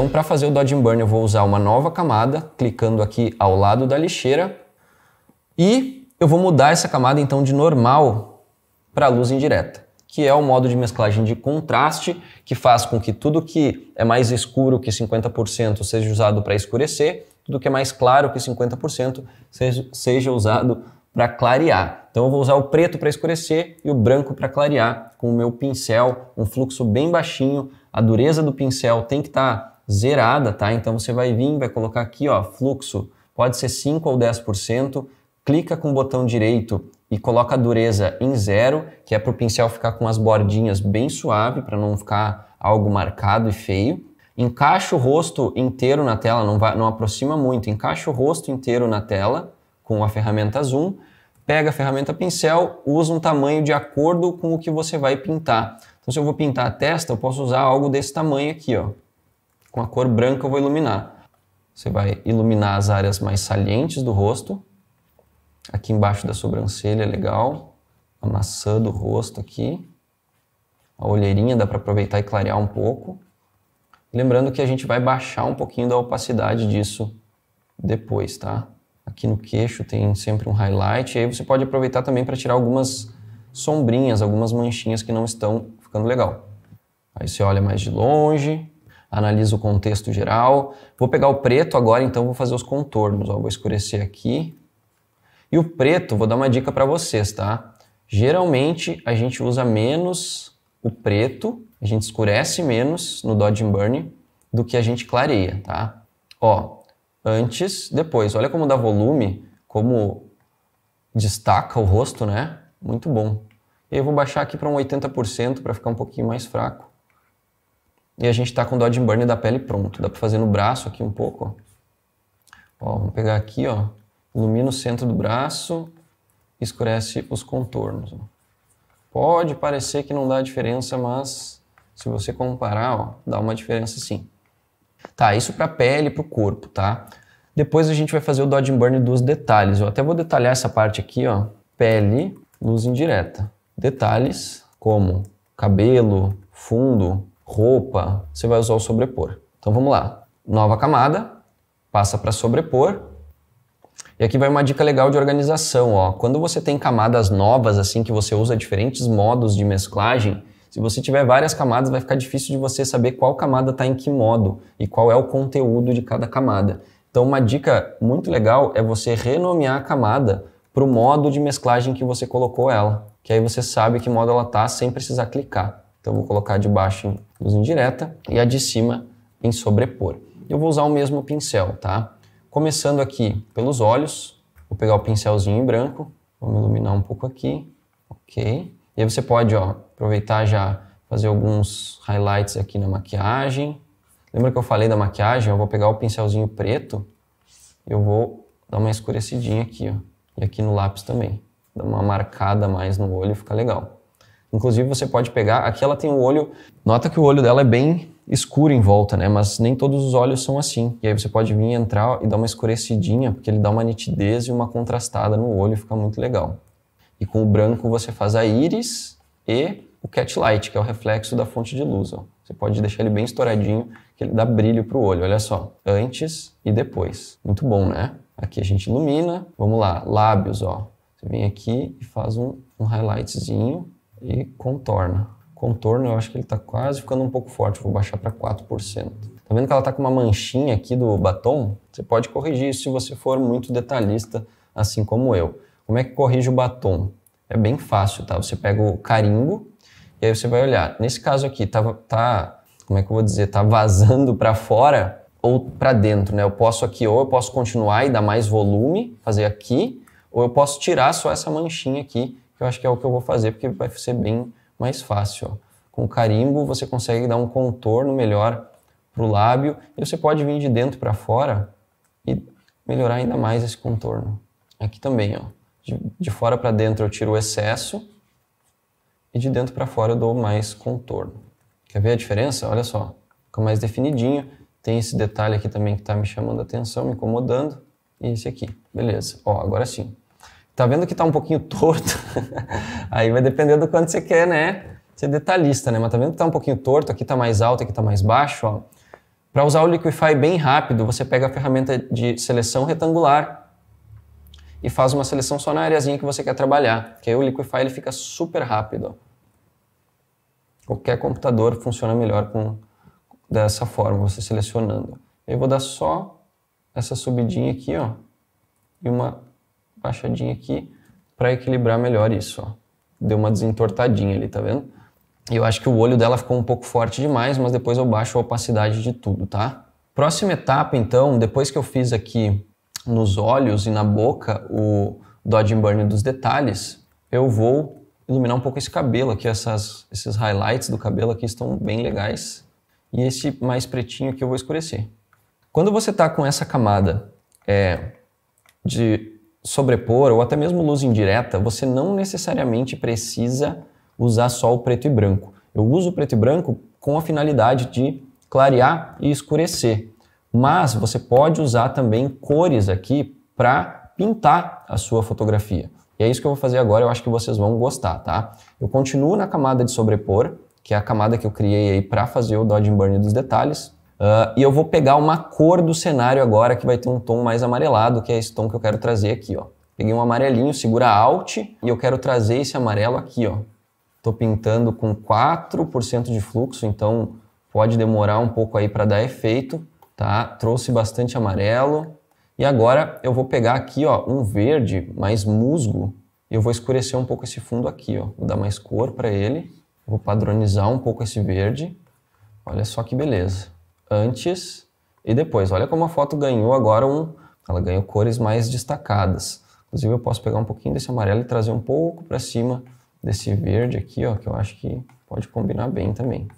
então para fazer o Dodge Burn eu vou usar uma nova camada, clicando aqui ao lado da lixeira e eu vou mudar essa camada então de normal para luz indireta, que é o modo de mesclagem de contraste que faz com que tudo que é mais escuro que 50% seja usado para escurecer, tudo que é mais claro que 50% seja, seja usado para clarear. Então eu vou usar o preto para escurecer e o branco para clarear com o meu pincel, um fluxo bem baixinho. A dureza do pincel tem que estar tá zerada, tá? Então você vai vir, vai colocar aqui, ó, fluxo, pode ser 5 ou 10%, clica com o botão direito e coloca a dureza em zero, que é para o pincel ficar com as bordinhas bem suave, para não ficar algo marcado e feio. Encaixa o rosto inteiro na tela, não, vai, não aproxima muito, encaixa o rosto inteiro na tela com a ferramenta Zoom, pega a ferramenta pincel, usa um tamanho de acordo com o que você vai pintar. Então se eu vou pintar a testa, eu posso usar algo desse tamanho aqui, ó. Com a cor branca eu vou iluminar. Você vai iluminar as áreas mais salientes do rosto. Aqui embaixo da sobrancelha, legal. A maçã do rosto aqui. A olheirinha dá para aproveitar e clarear um pouco. Lembrando que a gente vai baixar um pouquinho da opacidade disso depois, tá? Aqui no queixo tem sempre um highlight, e aí você pode aproveitar também para tirar algumas sombrinhas, algumas manchinhas que não estão ficando legal. Aí você olha mais de longe, analisa o contexto geral. Vou pegar o preto agora, então vou fazer os contornos. Ó, vou escurecer aqui. E o preto, vou dar uma dica para vocês, tá? Geralmente a gente usa menos o preto, a gente escurece menos no Dodge Burn do que a gente clareia, tá? Ó, antes, depois. Olha como dá volume, como destaca o rosto, né? Muito bom. Eu vou baixar aqui para um 80% para ficar um pouquinho mais fraco. E a gente está com o Dodge Burn da pele pronto. Dá para fazer no braço aqui um pouco. Ó. ó, vamos pegar aqui, ó. Ilumina o centro do braço, escurece os contornos. Ó. Pode parecer que não dá diferença, mas se você comparar, ó, dá uma diferença sim. Tá, isso para pele e para o corpo, tá? Depois a gente vai fazer o dodge burn dos detalhes. Eu até vou detalhar essa parte aqui, ó. Pele, luz indireta. Detalhes como cabelo, fundo, roupa, você vai usar o sobrepor. Então vamos lá. Nova camada, passa para sobrepor. E aqui vai uma dica legal de organização, ó. Quando você tem camadas novas assim que você usa diferentes modos de mesclagem, se você tiver várias camadas, vai ficar difícil de você saber qual camada está em que modo e qual é o conteúdo de cada camada. Então, uma dica muito legal é você renomear a camada para o modo de mesclagem que você colocou ela, que aí você sabe que modo ela está sem precisar clicar. Então, vou colocar de baixo luz indireta e a de cima em sobrepor. Eu vou usar o mesmo pincel, tá? Começando aqui pelos olhos, vou pegar o pincelzinho em branco, vamos iluminar um pouco aqui, ok? E aí você pode ó, aproveitar já fazer alguns highlights aqui na maquiagem. Lembra que eu falei da maquiagem? Eu vou pegar o pincelzinho preto eu vou dar uma escurecidinha aqui, ó. E aqui no lápis também. Dar uma marcada mais no olho, fica legal. Inclusive você pode pegar, aqui ela tem o olho, nota que o olho dela é bem escuro em volta, né? Mas nem todos os olhos são assim. E aí você pode vir entrar e dar uma escurecidinha, porque ele dá uma nitidez e uma contrastada no olho, fica muito legal. E com o branco você faz a íris e o cat light, que é o reflexo da fonte de luz. Ó. Você pode deixar ele bem estouradinho, que ele dá brilho para o olho. Olha só, antes e depois. Muito bom, né? Aqui a gente ilumina. Vamos lá, lábios, ó. Você vem aqui e faz um, um highlightzinho e contorna. Contorno, eu acho que ele está quase ficando um pouco forte. Vou baixar para 4%. Tá vendo que ela está com uma manchinha aqui do batom? Você pode corrigir isso se você for muito detalhista, assim como eu. Como é que corrige o batom? É bem fácil, tá? Você pega o carimbo e aí você vai olhar. Nesse caso aqui, tá, tá como é que eu vou dizer, tá vazando para fora ou para dentro, né? Eu posso aqui ou eu posso continuar e dar mais volume, fazer aqui, ou eu posso tirar só essa manchinha aqui, que eu acho que é o que eu vou fazer, porque vai ser bem mais fácil. Ó. Com o carimbo você consegue dar um contorno melhor para o lábio e você pode vir de dentro para fora e melhorar ainda mais esse contorno. Aqui também, ó. De, de fora para dentro eu tiro o excesso e de dentro para fora eu dou mais contorno. Quer ver a diferença? Olha só, fica mais definidinho. Tem esse detalhe aqui também que está me chamando a atenção, me incomodando. E esse aqui, beleza. Ó, agora sim. Tá vendo que tá um pouquinho torto? Aí vai depender do quanto você quer, né? Ser detalhista, né? Mas tá vendo que tá um pouquinho torto, aqui tá mais alto, aqui tá mais baixo, ó. Para usar o Liquify bem rápido, você pega a ferramenta de seleção retangular e faz uma seleção só na areazinha que você quer trabalhar, que aí o Liquify ele fica super rápido. Qualquer computador funciona melhor com dessa forma, você selecionando. Eu vou dar só essa subidinha aqui, ó, e uma baixadinha aqui para equilibrar melhor isso, ó. Deu uma desentortadinha ali, tá vendo? Eu acho que o olho dela ficou um pouco forte demais, mas depois eu baixo a opacidade de tudo, tá? Próxima etapa, então, depois que eu fiz aqui nos olhos e na boca o Dodge Burn dos detalhes, eu vou iluminar um pouco esse cabelo aqui, essas, esses highlights do cabelo aqui estão bem legais. E esse mais pretinho aqui eu vou escurecer. Quando você está com essa camada é, de sobrepor ou até mesmo luz indireta, você não necessariamente precisa usar só o preto e branco. Eu uso o preto e branco com a finalidade de clarear e escurecer. Mas você pode usar também cores aqui para pintar a sua fotografia. E é isso que eu vou fazer agora, eu acho que vocês vão gostar, tá? Eu continuo na camada de sobrepor, que é a camada que eu criei aí para fazer o dodge and burn dos detalhes. Uh, e eu vou pegar uma cor do cenário agora que vai ter um tom mais amarelado, que é esse tom que eu quero trazer aqui, ó. Peguei um amarelinho, segura Alt e eu quero trazer esse amarelo aqui, ó. Estou pintando com 4% de fluxo, então pode demorar um pouco aí para dar efeito, tá? Trouxe bastante amarelo. E agora eu vou pegar aqui, ó, um verde mais musgo e eu vou escurecer um pouco esse fundo aqui, ó. Vou dar mais cor para ele. Vou padronizar um pouco esse verde. Olha só que beleza. Antes e depois. Olha como a foto ganhou agora um... Ela ganhou cores mais destacadas. Inclusive eu posso pegar um pouquinho desse amarelo e trazer um pouco para cima desse verde aqui, ó, que eu acho que pode combinar bem também.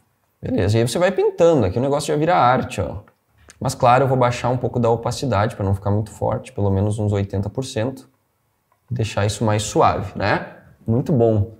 Beleza, e aí você vai pintando, aqui o negócio já vira arte, ó. Mas claro, eu vou baixar um pouco da opacidade para não ficar muito forte, pelo menos uns 80%, deixar isso mais suave, né? Muito bom.